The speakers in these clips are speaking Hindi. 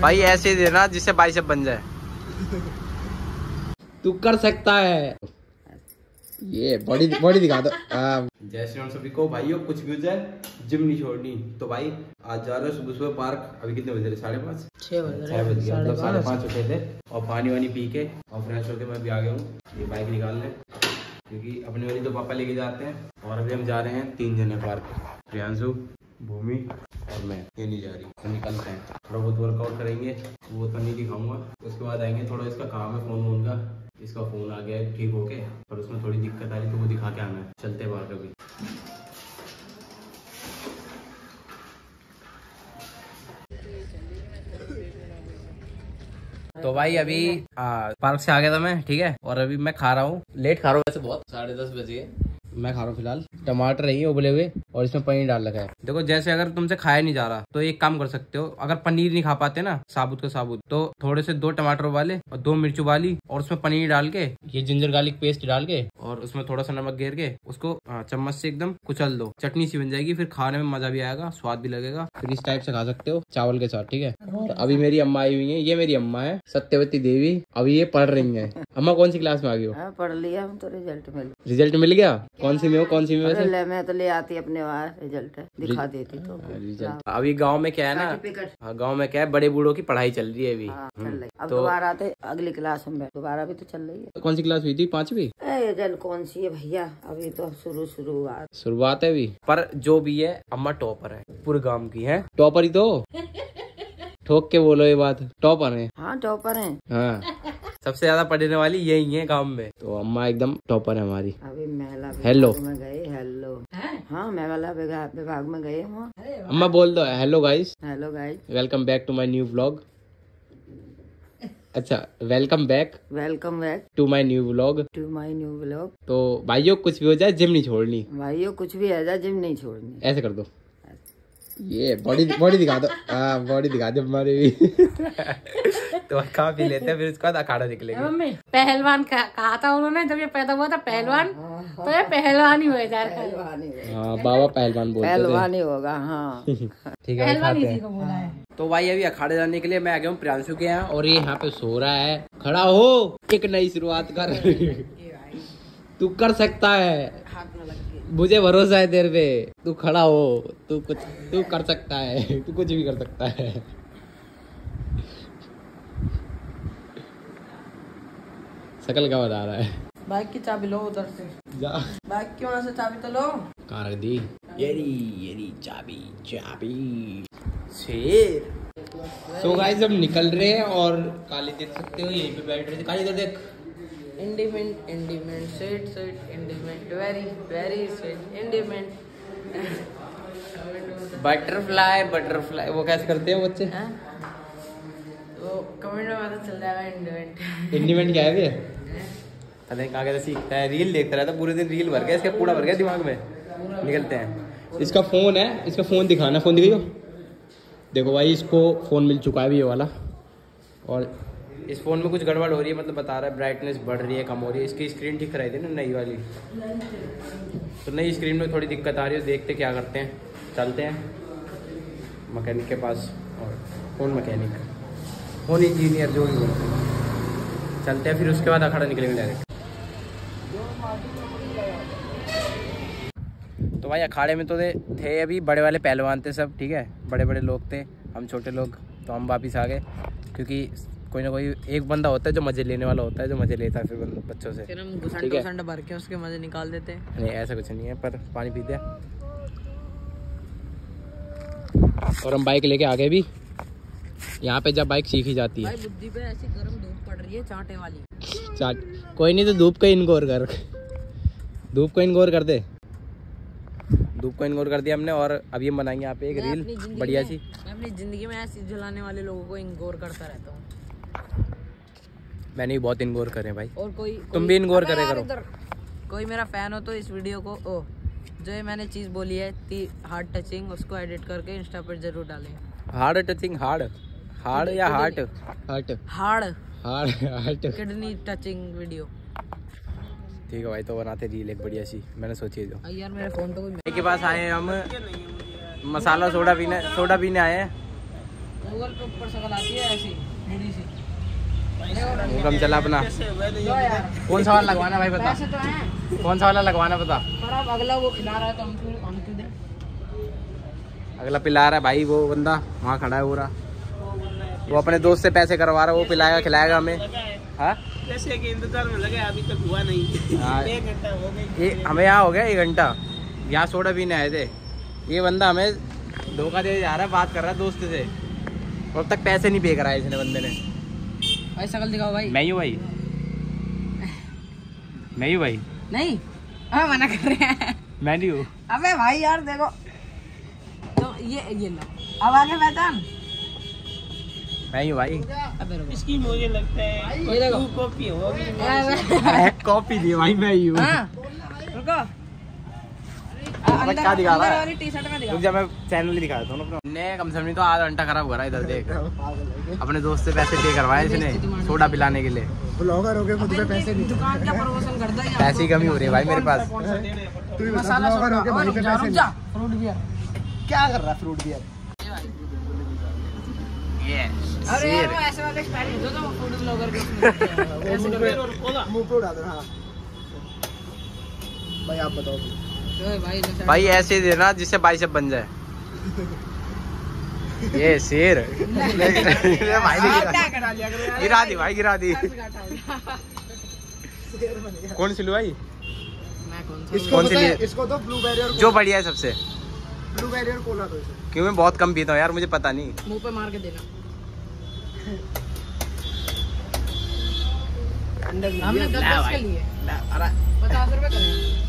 भाई ऐसे ही देना जिससे बाइसेप बन जाए। तू कर सकता है। ये बॉडी बॉडी दिखा दो। जय श्री राम सभी को भाइयों कुछ भी हो जाए जिम नहीं छोड़नी। तो भाई आज जा रहे हो सुबह सुबह पार्क अभी कितने बजे साढ़े पाँच? छह बज छह बज गया। मतलब साढ़े पाँच उठे थे। और पानी वानी पी के और फ्रेश होके मैं भी आ गया हूँ। ये बाइक निकाल लें। क्योंकि अपनी वाली तो पापा लेके जाते हैं। और अभी हम जा रहे हैं तीन जने पार्क प्रियांशु भूमि ये नहीं जा रही। तो निकलते हैं। थोड़ा बहुत वर्कआउट करेंगे वो तो नहीं दिखाऊँगा। उसके बाद आएँगे थोड़ा इसका काम है फ़ोन वोन का। इसका फ़ोन आ गया ठीक होके पर उसमें थोड़ी दिक्कत आ रही तो वो दिखा के आना है। चलते बाहर कभी। तो भाई अभी आ, पार्क से आ गया था मैं ठीक है? और अभी मैं खा रहा हूँ। लेट खा रहा हूँ। वैसे बहुत साढ़े दस बजे। मैं खा रहा हूँ फ़िलहाल। टमाटर है उबले हुए। और इसमें पनीर डाल रखा है। देखो जैसे अगर तुमसे खाया नहीं जा रहा तो एक काम कर सकते हो अगर पनीर नहीं खा पाते ना साबुत का साबुत तो थोड़े से दो टमाटर वाले और दो मिर्च वाली और उसमें पनीर डाल के ये जिंजर गार्लिक पेस्ट डाल के और उसमें थोड़ा सा नमक घेर के उसको चम्मच से एकदम कुचल दो। चटनी सी बन जाएगी फिर खाने में मज़ा भी आएगा स्वाद भी लगेगा। फिर इस टाइप से खा सकते हो चावल के साथ ठीक है? अभी मेरी अम्मा आई हुई है ये मेरी अम्मा है सत्यवती देवी अभी ये पढ़ रही है। अम्मा कौन सी क्लास में आ गई हो? हाँ पढ़ लिया हम तो रिज़ल्ट मिल रिज़ल्ट मिल गया? कौन सी में हो कौन सी में वैसे? मैं तो ले आती अपने रिज़ल्ट दिखा देती तो रिज़ल्ट अभी गाँव में क्या है ना हाँ, गाँव में क्या है बड़े बूढ़ों की पढ़ाई चल रही है अभी। हाँ चल रही अब तो- दोबारा आते अगली क्लास में। दोबारा भी तो चल रही है। कौन सी क्लास हुई थी? पांचवी? रिज़ल्ट कौन सी है भैया? अभी तो शुरू शुरुआत। शुरुआत है अभी। पर जो भी है अम्मा टॉपर है पूरे गाँव की है। टॉपर ही तो। ठोक के बोलो ये बात। टॉपर है। हाँ टॉपर है। हाँ। सबसे ज़्यादा पढ़ने वाली यही है गाँव में। तो अम्मा एकदम टॉपर है हमारी। अभी महिला हेलो। हाँ मैं वाला विभाग में गए हूँ। अम्मा बोल दो। Hello guys hello guys welcome back to my new vlog अच्छा welcome back welcome back to my new vlog to my new vlog तो भाइयों कुछ भी हो जाए जिम नहीं छोड़नी। भाइयों कुछ भी जाए जिम नहीं छोड़नी। ऐसे कर दो। ये बॉडी बॉडी दिखा दो। हाँ बॉडी दिखा दो हमारी भी। तो खा पी लेते हैं फिर उसके बाद अखाड़ा निकलेंगे। मम्मी पहलवान कहा कहा था उन्होंने जब ये पैदा हुआ था पहलवान? तो ये पहलवान ही हुए जा रहा पहलवानी हाँ बाबा पहलवान बोलते थे। पहलवानी होगा हाँ। ठीक है पहलवान खाते हैं। बोला है। तो भाई अभी अखाड़े जाने के लिए मैं आ गया हूँ प्रियांशु के यहाँ और ये यहाँ पे सो रहा है। खड़ा हो एक नई शुरुआत कर। तू कर सकता है। मुझे भरोसा है तेरे पे। तू खड़ा हो। तू कुछ तू कर सकता है। तू कुछ भी कर सकता है। शकल का बता रहा है। बाइक की चाबी लो उधर से। जा। बाइक की वहाँ से चाबी तो लो। कहाँ रख दी? येरी येरी चाबी चाबी। शेर। तो गाइस हम निकल रहे हैं और काली देख सकते हो यहीं पे बैठ रहे थे काली इधर देख। इंडिमेंट इंडिमेंट स्वीट स्वीट इंडिमेंट वेरी वेरी स्वीट इंडिमेंट बटरफ्लाई बटरफ्लाई वो कैसे करते हैं बच्चे? तो कमेंट में पता चल जाएगा इंडिमेंट इंडिमेंट क्या है भैया पता नहीं कहाँ कैसे सीखता है रील देखता रहता पूरे दिन रील भर गया इसका पूरा भर गया दिमाग में। निकलते हैं। इसका फ़ोन है इसका फ़ोन दिखाना फ़ोन दिखाइयो। देखो भाई इसको फ़ोन मिल चुका है भी ये वाला। और इस फ़ोन में कुछ गड़बड़ हो रही है मतलब बता रहा है ब्राइटनेस बढ़ रही है, कम हो रही है। इसकी स्क्रीन ठीक कराई थी ना, नई वाली? तो नई स्क्रीन में थोड़ी दिक्कत आ रही है देखते क्या करते हैं। चलते हैं। मकैनिक के पास और फ़ोन मैकेनिक फ़ोन इंजीनियर जो भी चलते हैं, फिर उसके बाद अखाड़ा निकलेंगे डायरेक्ट तो भाई, अखाड़े में तो थे अभी बड़े वाले पहलवान थे सब, ठीक है? बड़े बड़े लोग थे, हम छोटे लोग तो हम वापिस आ गए, क्योंकि कोई ना कोई एक बंदा होता है जो मज़े लेने वाला होता है जो मज़े लेता है फिर बच्चों से। फिर हम ठीक है। भर के उसके मज़े निकाल देते हैं। नहीं ऐसा कुछ नहीं है पर पानी पीते हैं और हम बाइक लेके आ गए भी। यहाँ पे जब बाइक सीखी जाती है। बुद्धि पे ऐसी गर्म धूप पड़ रही है चांटे वाली। चाट कोई नहीं तो धूप का इनगोर कर। धूप को इनगोर कर दे। धूप को इनगोर कर दिया हमने और अभी हम बनाएँगे यहाँ पे एक रील बढ़िया सी। मैं अपनी ज़िंदगी में ऐसे झुलाने वाले लोगों को इग्नोर करता रहता हूँ। मैंने भी बहुत इनगोर करे भाई। और कोई तुम कोई- भी अबे करे करो। कोई मेरा फ़ैन हो तो इस वीडियो को ओ जो ये मैंने चीज़ बोली है ती हार्ट टचिंग उसको एडिट करके इंस्टा पर ज़रूर डालें। हार्ड टचिंग हार्ड हार्ड या heart heart hard hard heart kidney touching video ठीक है भाई तो बनाते रील एक बढ़िया सी। मैंने सोची है जो। यार मेरे फ़ोन तो कोई के पास आए हैं हम। मसाला सोडा पीने सोडा पीने आए हैं। गूगल पे ऊपर शकल आती है ऐसी सी। वो कम चला अपना। कौन सा वाला लगवाना भाई बता? तो कौन सा वाला लगवाना बता? अगला वो खिला रहा है तो हम क्यों हम क्यों दें? अगला पिला रहा है भाई वो बंदा वहाँ खड़ा है पूरा वो अपने दोस्त से पैसे करवा रहा है वो पिलाएगा खिलाएगा हमें। हाँ? पैसे के इंतज़ार में लगे अभी तक हुआ नहीं। हाँ। एक घंटा हो गई ये हमें यहाँ हो गया एक घंटा। यहाँ सोडा पीने आए थे। ये बंदा हमें धोखा दे जा रहा है बात कर रहा है दोस्त से। और अब तक पैसे नहीं पे कराए इसने बंदे ने। भाई शकल दिखाओ भाई। मैं ही भाई। मैं ही भाई। नहीं हमें मना कर रहे हैं। मैं नहीं हूँ। अबे भाई यार देखो। तो ये ये लो। अब आगे पहचान मैं ही भाई। अबे रुको। इसकी मुझे लगता है ये देखो। कॉपी होगी। कॉपी दी भाई मैं ही हूँ हाँ रुको। क्या दिखा रहा है? में दिखाओ। रुक जा मैं चैनल ही दिखा देता हूँ ने। कम से कम नहीं तो आधा घंटा खराब करा इधर देख। अपने दोस्त से पैसे पे करवाए इसने सोडा पिलाने के लिए। ब्लॉगर हो गए खुद पे पैसे नहीं। दुकान का प्रमोशन करता है पैसे की कमी हो रही है भाई मेरे पास। तू ही मसाला ब्लॉगर हो गए भाई पे पैसे जा फ्रूट बियर क्या कर रहा है फ्रूट बियर अरे यार वो ऐसे वाले स्टाइल दो तो फ़ूड ब्लॉगर के ऐसे करके मुँह पे उड़ा दो हाँ। भाई आप बताओ। भाई भाई ऐसे देना जिससे बाइसेप बन जाए। ये शेर। भाई गिरा- दी भाई गिरा दी। कौन सी लो भाई कौन सा? इसको कौन सी पता लिए? इसको तो ब्लूबेरी और जो बढ़िया है सबसे। ब्लूबेरी और कोला दो इसे। क्यों मैं बहुत कम पीता हूँ यार मुझे पता नहीं। मुँह पे मार के देना। हमने दस दस के लिए। पचास रुपए करें।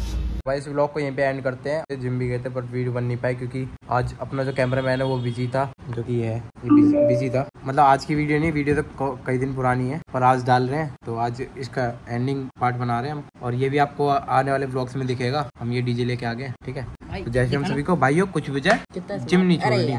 भाई इस ब्लॉग को यहीं पे एंड करते हैं। जिम भी गए थे पर वीडियो बन नहीं पाई क्योंकि आज अपना जो कैमरा मैन है वो बिज़ी था जो कि है ये बिज़ी था। मतलब आज की वीडियो नहीं वीडियो तो कई दिन पुरानी है पर आज डाल रहे हैं तो आज इसका एंडिंग पार्ट बना रहे हैं हम। और ये भी आपको आने वाले ब्लॉग्स में दिखेगा हम ये डीजे लेके आ गए ठीक है? तो जैसे हम सभी को। भाइयों कुछ भी जाए जिम नहीं छोड़नी।